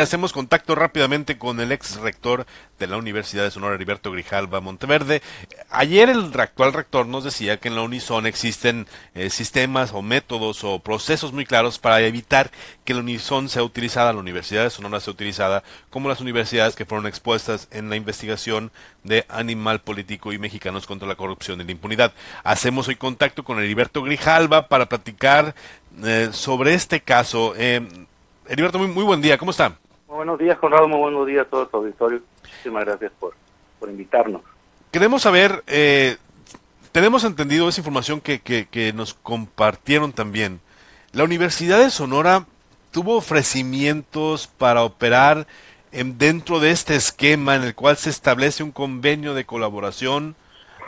hacemos contacto rápidamente con el ex rector de la Universidad de Sonora, Heriberto Grijalva Monteverde. Ayer el actual rector nos decía que en la Unison existen eh, sistemas o métodos o procesos muy claros para evitar que la Unison sea utilizada, la Universidad de Sonora sea utilizada como las universidades que fueron expuestas en la investigación de Animal Político y Mexicanos contra la Corrupción y la Impunidad. Hacemos hoy contacto con Heriberto Grijalva para platicar eh, sobre este caso. Eh, Heriberto, muy buen día, ¿cómo está? Buenos días, Conrado, muy buenos días a todo tu auditorio. Muchísimas gracias por, por invitarnos. Queremos saber, eh, tenemos entendido esa información que, que, nos compartieron también. La Universidad de Sonora tuvo ofrecimientos para operar en, dentro de este esquema en el cual se establece un convenio de colaboración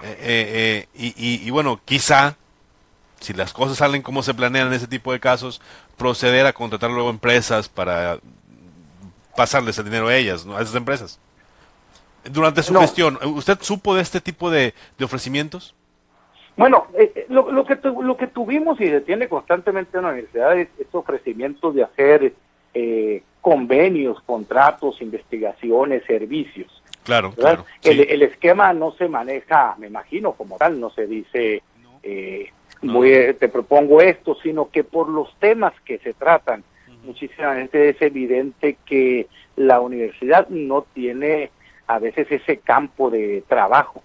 eh, eh, y, y, bueno, quizá, si las cosas salen como se planean en ese tipo de casos, proceder a contratar luego empresas para pasarles el dinero a ellas, ¿no? a esas empresas. Durante su no. gestión, ¿usted supo de este tipo de, de ofrecimientos? Bueno, eh, lo, lo, que tu, lo que tuvimos y se tiene constantemente en la universidad es, es ofrecimientos de hacer eh, convenios, contratos, investigaciones, servicios. Claro, claro sí. el, el, esquema no se maneja, me imagino, como tal, no se dice, eh, no. Muy, te propongo esto, sino que por los temas que se tratan. Muchísima gente es evidente que la universidad no tiene a veces ese campo de trabajo,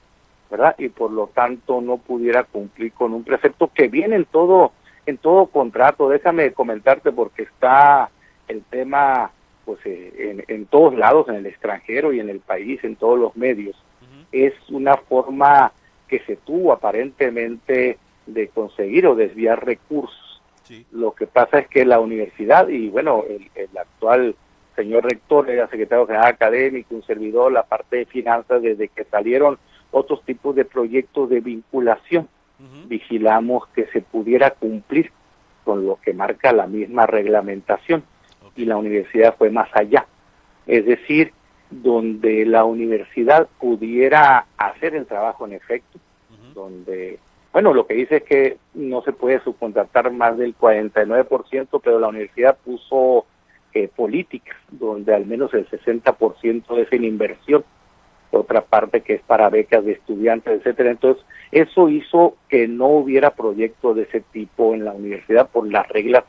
¿verdad? Y por lo tanto no pudiera cumplir con un precepto que viene en todo en todo contrato. Déjame comentarte porque está el tema pues en, en todos lados, en el extranjero y en el país, en todos los medios. Uh -huh. Es una forma que se tuvo aparentemente de conseguir o desviar recursos. Sí. Lo que pasa es que la universidad y bueno, el, el actual señor rector era secretario general académico, un servidor, la parte de finanzas, desde que salieron otros tipos de proyectos de vinculación, uh -huh. vigilamos que se pudiera cumplir con lo que marca la misma reglamentación okay. y la universidad fue más allá. Es decir, donde la universidad pudiera hacer el trabajo en efecto, uh -huh. donde bueno, lo que dice es que no se puede subcontratar más del 49%, pero la universidad puso eh, políticas donde al menos el 60% es en inversión, otra parte que es para becas de estudiantes, etcétera. Entonces, eso hizo que no hubiera proyectos de ese tipo en la universidad por las reglas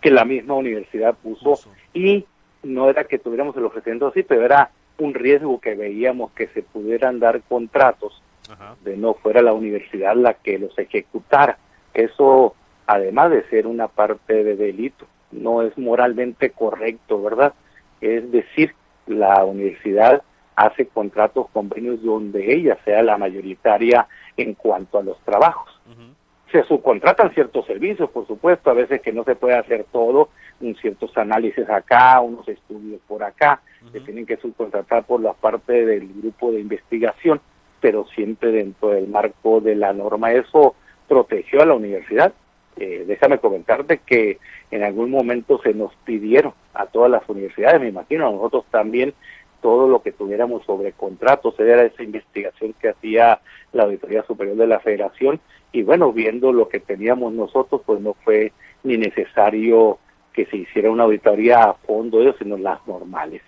que la misma universidad puso. Y no era que tuviéramos el ofrecimiento así, pero era un riesgo que veíamos que se pudieran dar contratos Ajá. de no fuera la universidad la que los ejecutara. Eso, además de ser una parte de delito, no es moralmente correcto, ¿verdad? Es decir, la universidad hace contratos, convenios donde ella sea la mayoritaria en cuanto a los trabajos. Uh -huh. Se subcontratan ciertos servicios, por supuesto, a veces que no se puede hacer todo, un ciertos análisis acá, unos estudios por acá, uh -huh. se tienen que subcontratar por la parte del grupo de investigación pero siempre dentro del marco de la norma. Eso protegió a la universidad. Eh, déjame comentarte que en algún momento se nos pidieron a todas las universidades, me imagino a nosotros también, todo lo que tuviéramos sobre contratos, era esa investigación que hacía la Auditoría Superior de la Federación, y bueno, viendo lo que teníamos nosotros, pues no fue ni necesario que se hiciera una auditoría a fondo sino las normales.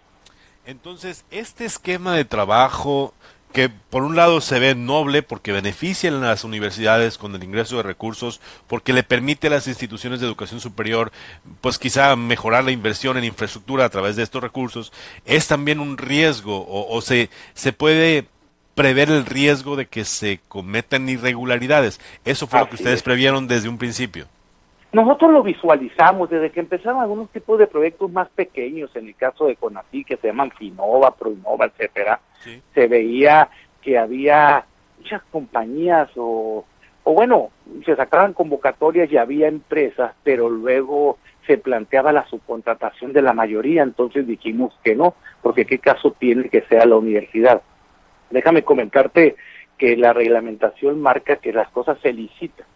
Entonces, este esquema de trabajo que por un lado se ve noble porque beneficia a las universidades con el ingreso de recursos, porque le permite a las instituciones de educación superior, pues quizá mejorar la inversión en infraestructura a través de estos recursos, es también un riesgo o, o se, se puede prever el riesgo de que se cometan irregularidades. Eso fue Así lo que ustedes es. previeron desde un principio. Nosotros lo visualizamos desde que empezaron algunos tipos de proyectos más pequeños, en el caso de Conací, que se llaman Finova, Proinova, etcétera. Sí. Se veía que había muchas compañías o, o bueno, se sacaban convocatorias y había empresas, pero luego se planteaba la subcontratación de la mayoría, entonces dijimos que no, porque qué caso tiene que sea la universidad. Déjame comentarte que la reglamentación marca que las cosas se licitan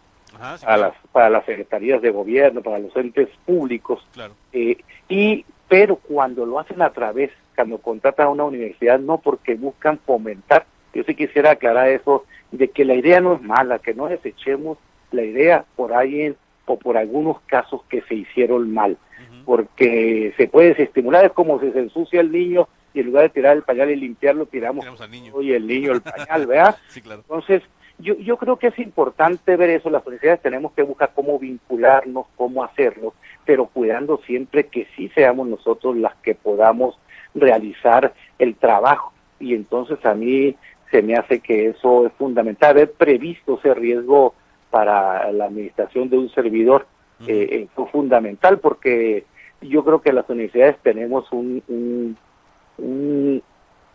Ajá, sí, claro. las, para las secretarías de gobierno, para los entes públicos. Claro. Eh, y Pero cuando lo hacen a través, cuando contratan a una universidad, no porque buscan fomentar. Yo sí quisiera aclarar eso, de que la idea no es mala, que no desechemos la idea por alguien o por algunos casos que se hicieron mal. Uh -huh. porque se puede desestimular, es como si se ensucia el niño y en lugar de tirar el pañal y limpiarlo, tiramos, al niño. y el niño el pañal, ¿verdad? sí, claro. Entonces, yo, yo creo que es importante ver eso, las universidades tenemos que buscar cómo vincularnos, cómo hacerlo, pero cuidando siempre que sí seamos nosotros las que podamos realizar el trabajo. Y entonces a mí se me hace que eso es fundamental, haber previsto ese riesgo para la administración de un servidor eh, eh, fue fundamental porque yo creo que las universidades tenemos un, un, un,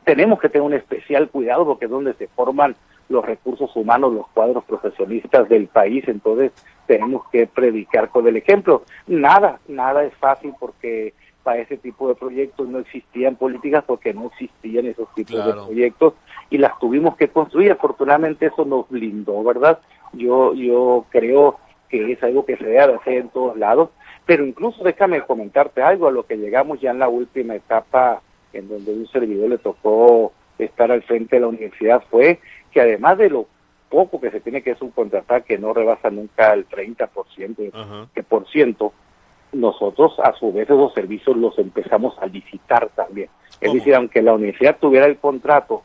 tenemos que tener un especial cuidado porque es donde se forman los recursos humanos, los cuadros profesionistas del país, entonces tenemos que predicar con el ejemplo. Nada, nada es fácil porque para ese tipo de proyectos no existían políticas porque no existían esos tipos de proyectos y las tuvimos que construir. Afortunadamente eso nos blindó, ¿verdad? Yo, yo creo que es algo que se debe hacer en todos lados, pero incluso déjame comentarte algo a lo que llegamos ya en la última etapa en donde un servidor le tocó estar al frente de la universidad fue que además de lo poco que se tiene que subcontratar, que no rebasa nunca el 30%, que por ciento, nosotros a su vez esos servicios los empezamos a licitar también. Es decir, aunque la universidad tuviera el contrato,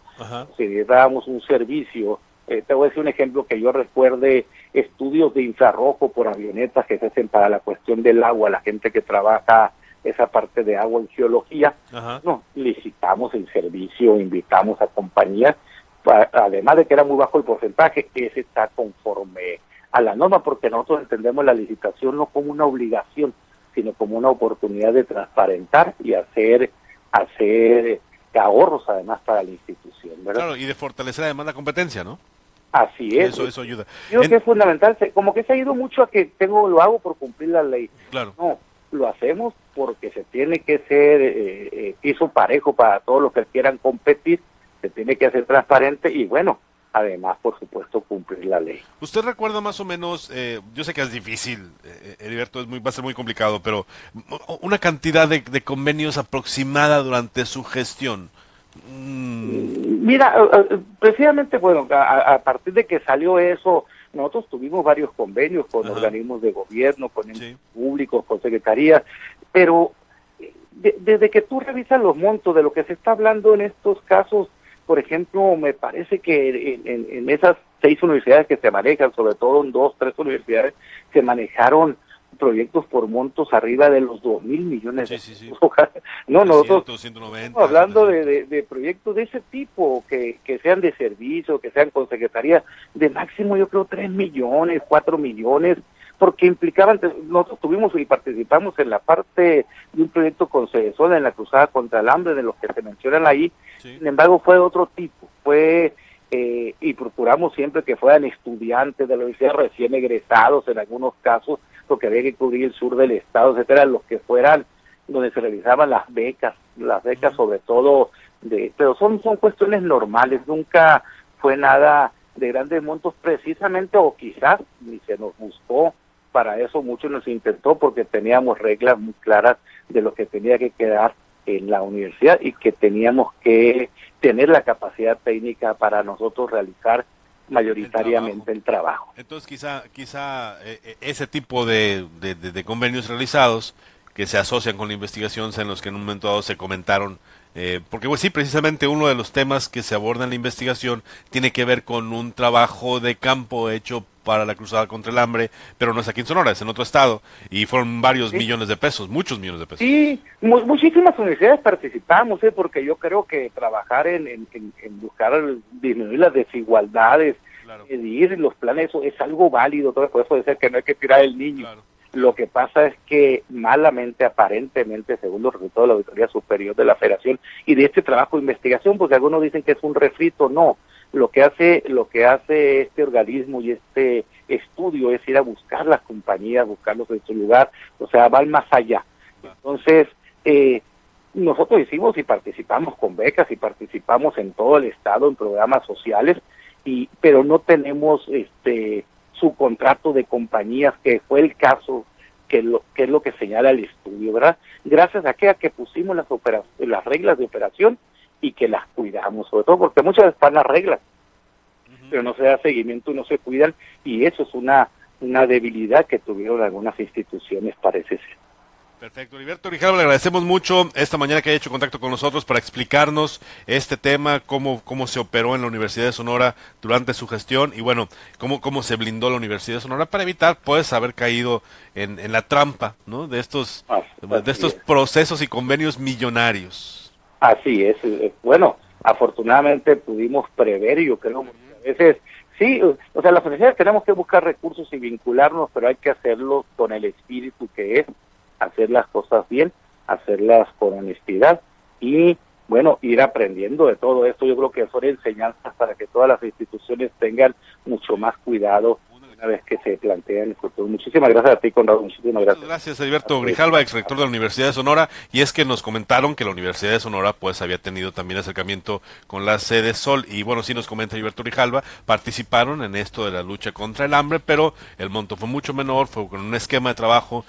si dábamos un servicio, eh, te voy a decir un ejemplo que yo recuerde, estudios de infrarrojo por avionetas que se hacen para la cuestión del agua, la gente que trabaja esa parte de agua en geología, no, licitamos el servicio, invitamos a compañías, además de que era muy bajo el porcentaje, ese está conforme a la norma, porque nosotros entendemos la licitación no como una obligación, sino como una oportunidad de transparentar y hacer, hacer ahorros además para la institución. ¿verdad? Claro, y de fortalecer además la competencia, ¿no? Así es. Eso, eso ayuda. Yo creo que es fundamental, como que se ha ido mucho a que tengo lo hago por cumplir la ley. Claro. No, lo hacemos porque se tiene que ser eh, eh, piso parejo para todos los que quieran competir, se tiene que hacer transparente y bueno, además, por supuesto, cumplir la ley. ¿Usted recuerda más o menos, eh, yo sé que es difícil, eh, Heriberto, es muy, va a ser muy complicado, pero una cantidad de, convenios aproximada durante su gestión? Mm. Mira, precisamente, bueno, a, partir de que salió eso, nosotros tuvimos varios convenios con organismos de gobierno, con entes públicos, con secretarías, pero eh, desde que tú revisas los montos de lo que se está hablando en estos casos, por ejemplo, me parece que en, esas seis universidades que se manejan, sobre todo en dos, tres universidades, se manejaron proyectos por montos arriba de los dos mil millones de sí, No, nosotros hablando de, de, proyectos de ese tipo, que, que sean de servicio, que sean con secretaría, de máximo yo creo tres millones, cuatro millones, porque implicaban, nosotros tuvimos y participamos en la parte de un proyecto con Cedesol en la cruzada contra el hambre, de los que se mencionan ahí, sin embargo fue de otro tipo, fue eh, y procuramos siempre que fueran estudiantes de la universidad recién egresados en algunos casos, porque había que cubrir el sur del estado, etcétera, los que fueran donde se realizaban las becas, las becas sobre todo de, pero son son cuestiones normales, nunca fue nada de grandes montos precisamente o quizás ni se nos buscó para eso mucho nos intentó porque teníamos reglas muy claras de lo que tenía que quedar en la universidad y que teníamos que tener la capacidad técnica para nosotros realizar mayoritariamente el trabajo. Entonces quizá, quizá eh, eh, ese tipo de, de, convenios realizados que se asocian con la investigación, en los que en un momento dado se comentaron eh, porque pues, sí, precisamente uno de los temas que se aborda en la investigación tiene que ver con un trabajo de campo hecho para la cruzada contra el hambre, pero no es aquí en Sonora, es en otro estado, y fueron varios millones de pesos, muchos millones de pesos. Sí, muchísimas universidades participamos, ¿eh? porque yo creo que trabajar en, en, buscar disminuir las desigualdades, medir los planes, eso es algo válido, todo eso de ser que no hay que tirar el niño. Lo que pasa es que malamente, aparentemente, según los resultados de la Auditoría Superior de la Federación y de este trabajo de investigación, porque algunos dicen que es un refrito, no, lo que hace lo que hace este organismo y este estudio es ir a buscar las compañías, buscarlos en su lugar, o sea, van más allá. Entonces, eh, nosotros hicimos y participamos con becas y participamos en todo el estado en programas sociales, y pero no tenemos este su contrato de compañías que fue el caso que lo que es lo que señala el estudio, ¿verdad? Gracias a que a que pusimos las las reglas de operación y que las cuidamos, sobre todo porque muchas veces van las reglas, pero no se da seguimiento, no se cuidan y eso es una, una debilidad que tuvieron algunas instituciones, parece ser. Perfecto, Heriberto Grijalva, le agradecemos mucho esta mañana que haya hecho contacto con nosotros para explicarnos este tema, cómo, cómo se operó en la Universidad de Sonora durante su gestión y bueno, cómo, cómo se blindó la Universidad de Sonora para evitar pues haber caído en, en la trampa ¿no? de estos, de estos procesos y convenios millonarios. Así es, eh, bueno, afortunadamente pudimos prever y yo creo que a veces Sí, o sea, las universidades tenemos que buscar recursos y vincularnos, pero hay que hacerlo con el espíritu que es hacer las cosas bien, hacerlas con honestidad y bueno, ir aprendiendo de todo esto. Yo creo que son enseñanzas para que todas las instituciones tengan mucho más cuidado una vez que se plantea el futuro. Muchísimas gracias a ti, Conrado. Muchísimas gracias. gracias, Alberto Grijalva, ex rector de la Universidad de Sonora. Y es que nos comentaron que la Universidad de Sonora pues había tenido también acercamiento con la sede Sol. Y bueno, sí nos comenta Alberto Grijalva, participaron en esto de la lucha contra el hambre, pero el monto fue mucho menor, fue con un esquema de trabajo